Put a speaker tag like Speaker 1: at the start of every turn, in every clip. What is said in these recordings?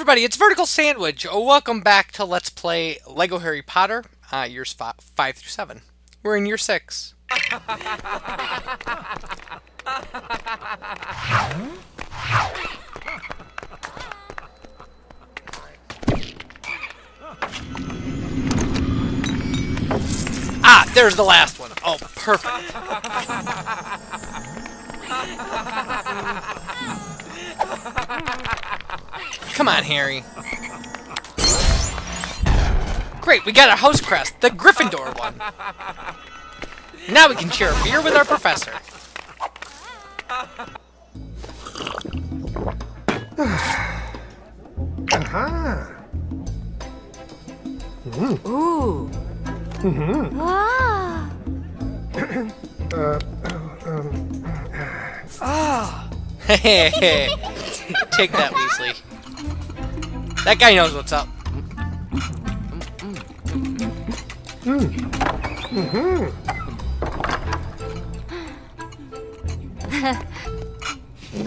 Speaker 1: everybody, it's Vertical Sandwich. Oh, welcome back to Let's Play Lego Harry Potter, uh, years fi 5 through 7. We're in year 6. ah, there's the last one. Oh, perfect. Come on, Harry. Great, we got a house crest, the Gryffindor one. Now we can share a beer with our professor.
Speaker 2: Aha!
Speaker 3: Ooh. Wow.
Speaker 1: Hey, take that, Weasley. That guy knows what's up.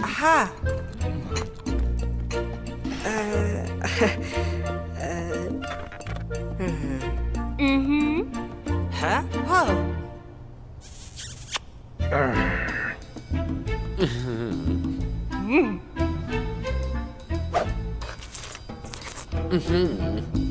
Speaker 3: Aha.
Speaker 4: Mm-hmm.
Speaker 3: Uh,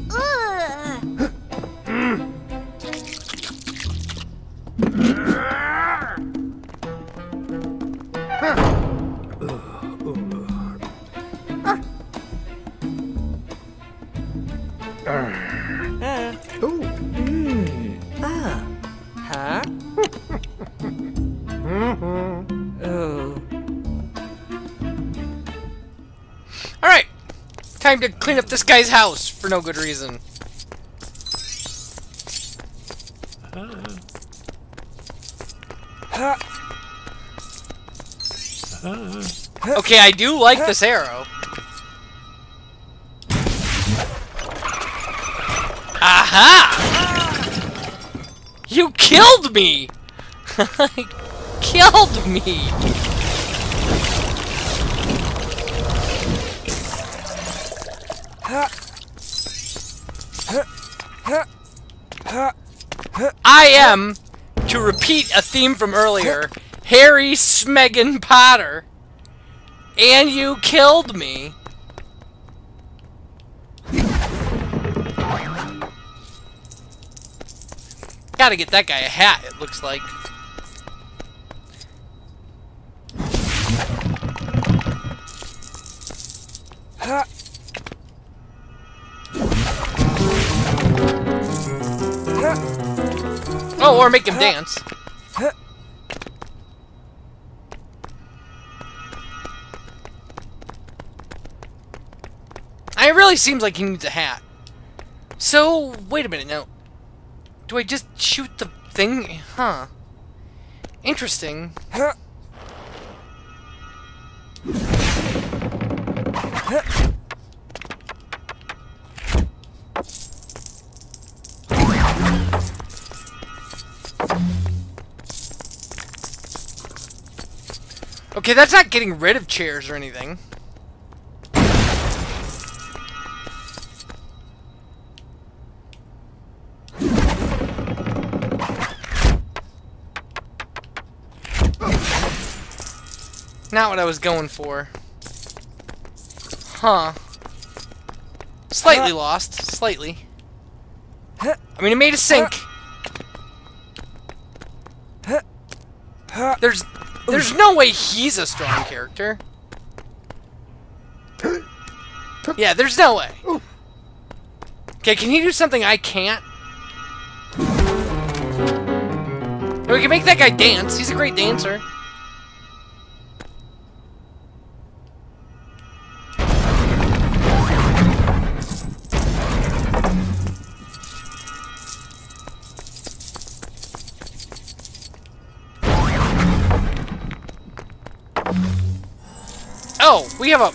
Speaker 1: time to clean up this guy's house for no good reason. Okay, I do like this arrow. Aha! You killed me! killed me! I am, to repeat a theme from earlier, Harry Smegan Potter. And you killed me. Gotta get that guy a hat, it looks like. Oh, or um, make him dance. It really seems like he needs a hat. So, wait a minute now. Do I just shoot the thing? Huh. Interesting. Okay, that's not getting rid of chairs or anything. Not what I was going for. Huh. Slightly lost. Slightly. I mean, it made a sink. There's... There's no way he's a strong character. Yeah, there's no way. Okay, can he do something I can't? We can make that guy dance. He's a great dancer. Oh, we have a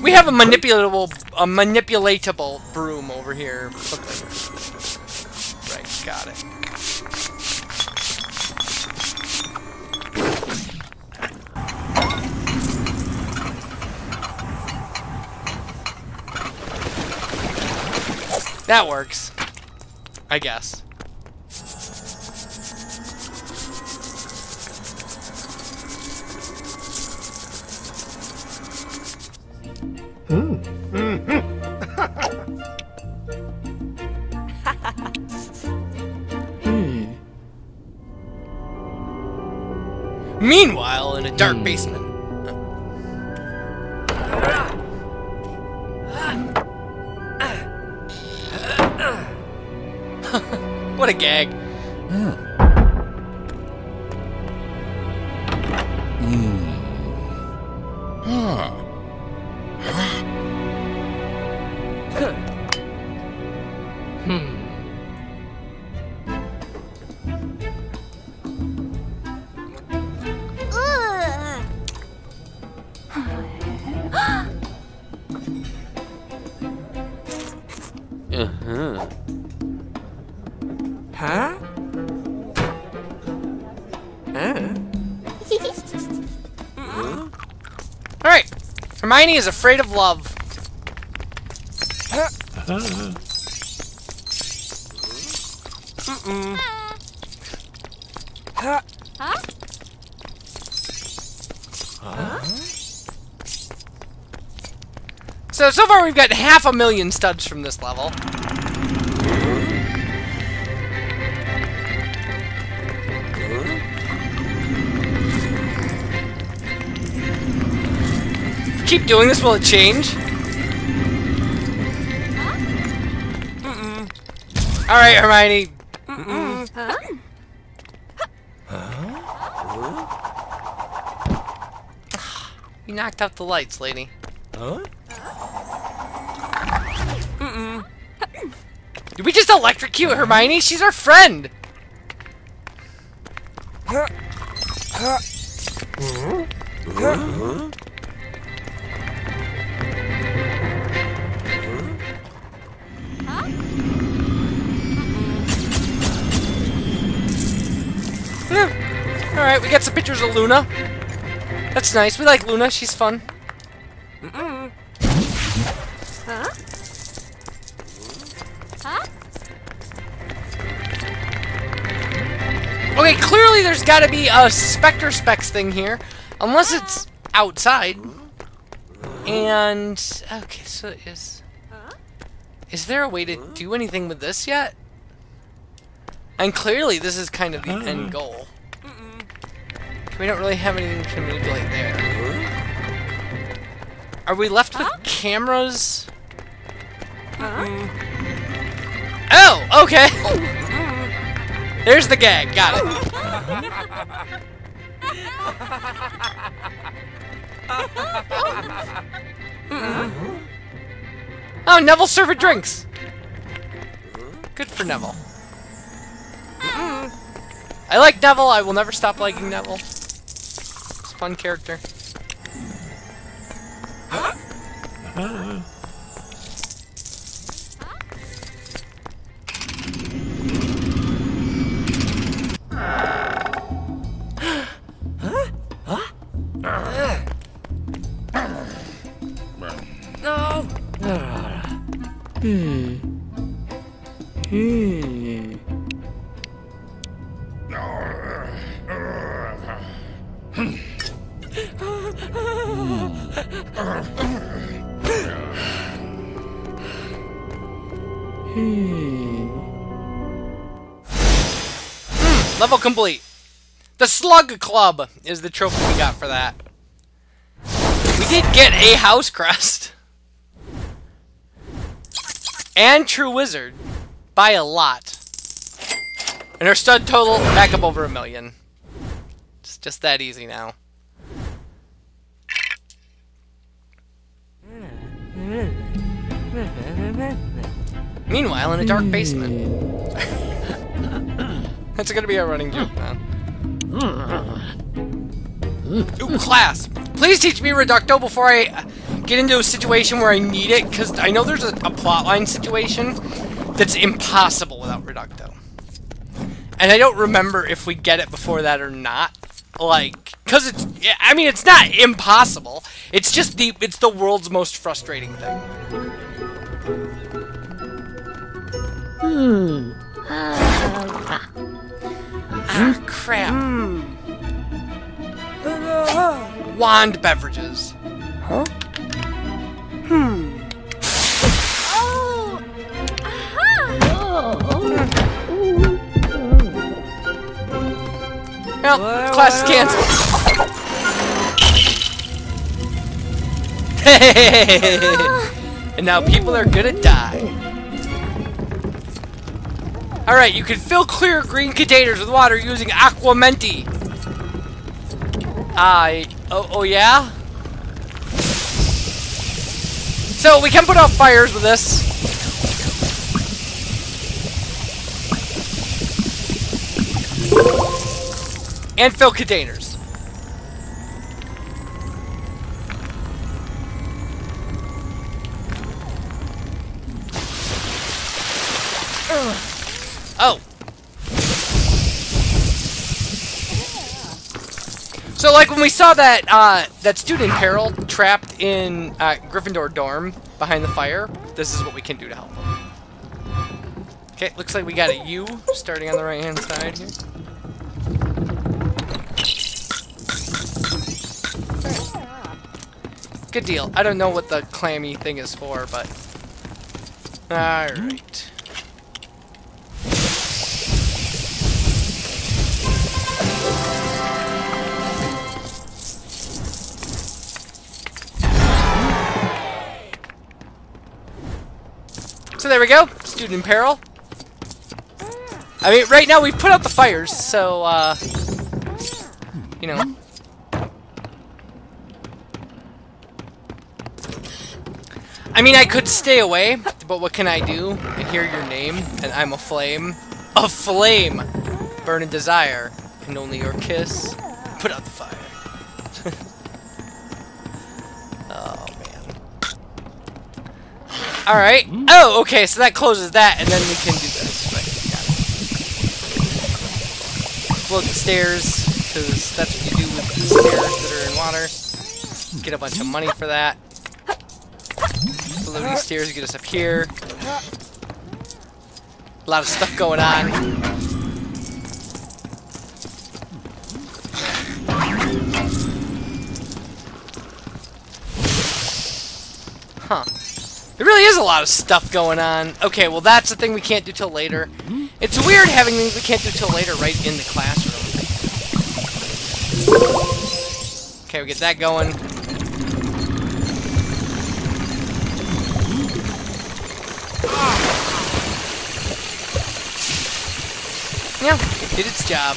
Speaker 1: we have a manipulatable a manipulatable broom over here. Right, got it. That works. I guess. Meanwhile, in a dark hmm. basement. what a gag.
Speaker 4: Ugh. Uh-huh.
Speaker 3: Huh? Huh?
Speaker 1: Alright. Hermione is afraid of love.
Speaker 3: Huh?
Speaker 1: So, so far we've got half a million studs from this level. Keep doing this, will it change? Alright, Hermione.
Speaker 4: Huh?
Speaker 1: You knocked out the lights, lady.
Speaker 3: Huh?
Speaker 1: Did we just electrocute Hermione? She's our friend! Alright, we got some pictures of Luna. That's nice. We like Luna. She's fun.
Speaker 4: Huh?
Speaker 1: Okay, clearly there's got to be a Spectre Specs thing here. Unless it's outside. And... Okay, so is... Is there a way to do anything with this yet? And clearly this is kind of the end goal. We don't really have anything to manipulate there. Are we left with cameras? Oh, okay. There's the gag. Got it. Oh. Oh, Neville serving drinks. Good for Neville. I like Neville. I will never stop liking Neville. He's a fun character.
Speaker 3: Hmm.
Speaker 1: Level complete. The Slug Club is the trophy we got for that. We did get a house crest. And True Wizard. By a lot. And our stud total back up over a million. It's just that easy now. Meanwhile, in a dark basement. Hmm. That's gonna be our running joke now. Hmm. Ooh, class! Please teach me Reducto before I get into a situation where I need it, because I know there's a, a plotline situation that's impossible without Reducto. And I don't remember if we get it before that or not. Like, because it's, I mean, it's not impossible. It's just the, it's the world's most frustrating thing.
Speaker 3: Hmm.
Speaker 1: Ah, crap. Wand beverages.
Speaker 3: Huh? Hmm.
Speaker 4: Oh! Aha!
Speaker 1: Well, class is canceled. and now people are gonna die. Alright, you can fill clear green containers with water using Aquamenti. I. oh, oh yeah? So we can put out fires with this. And fill containers. Oh. So, like when we saw that uh, that student Peril trapped in uh, Gryffindor dorm behind the fire, this is what we can do to help him. Okay, looks like we got a U starting on the right hand side here. Good deal. I don't know what the clammy thing is for, but all So there we go, student in peril. I mean, right now we've put out the fires, so, uh, you know. I mean, I could stay away, but what can I do? I hear your name, and I'm a flame. A flame! Burn in desire, and only your kiss. Put out the fire. Alright. Oh, okay, so that closes that, and then we can do this. Right. Float the stairs, because that's what you do with stairs that are in water. Get a bunch of money for that. Floating stairs get us up here. A lot of stuff going on. Huh. There really is a lot of stuff going on. Okay, well that's the thing we can't do till later. It's weird having things we can't do till later right in the classroom. Okay, we get that going. Yeah, did its job.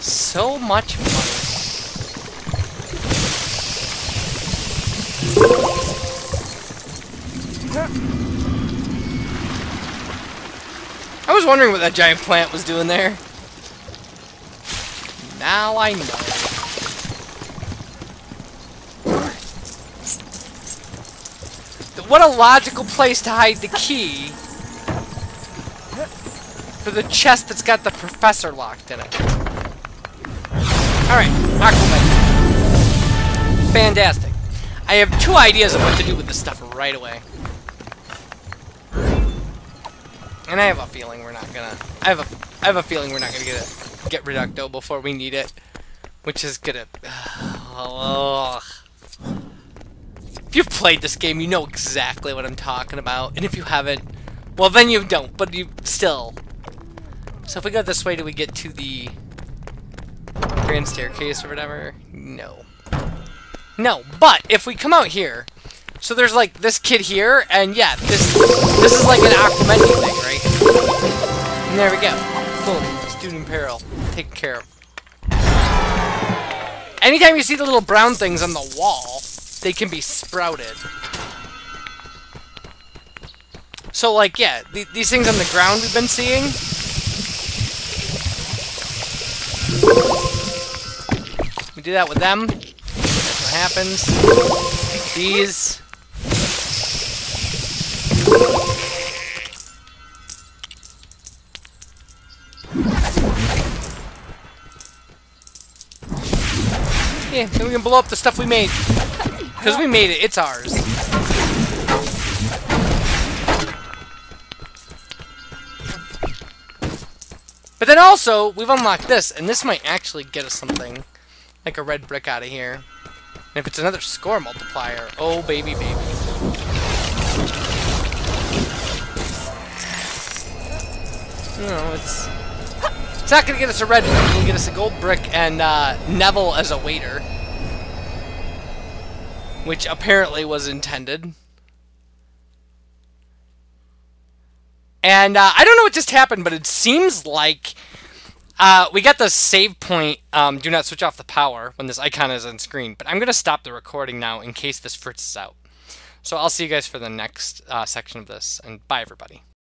Speaker 1: So much money. I was wondering what that giant plant was doing there. Now I know. What a logical place to hide the key the chest that's got the professor locked in it. Alright, Aquaman. Fantastic. I have two ideas of what to do with this stuff right away. And I have a feeling we're not gonna I have a I have a feeling we're not gonna get get Reducto before we need it. Which is gonna Ugh. If you've played this game, you know exactly what I'm talking about. And if you haven't, well then you don't, but you still. So if we go this way, do we get to the grand staircase or whatever? No. No, but if we come out here, so there's like this kid here, and yeah, this this is like an Aquamenti thing, right? And there we go. Boom. Student peril. Taken care of. Anytime you see the little brown things on the wall, they can be sprouted. So, like, yeah, th these things on the ground we've been seeing. We do that with them. What happens. These. Yeah, then we can blow up the stuff we made. Because we made it, it's ours. But then also, we've unlocked this, and this might actually get us something. Like a red brick out of here. And if it's another score multiplier, oh baby baby. No, it's... It's not gonna get us a red brick, it'll get us a gold brick and uh, Neville as a waiter. Which apparently was intended. And uh, I don't know what just happened, but it seems like uh, we got the save point, um, do not switch off the power when this icon is on screen. But I'm going to stop the recording now in case this fritzes out. So I'll see you guys for the next uh, section of this, and bye everybody.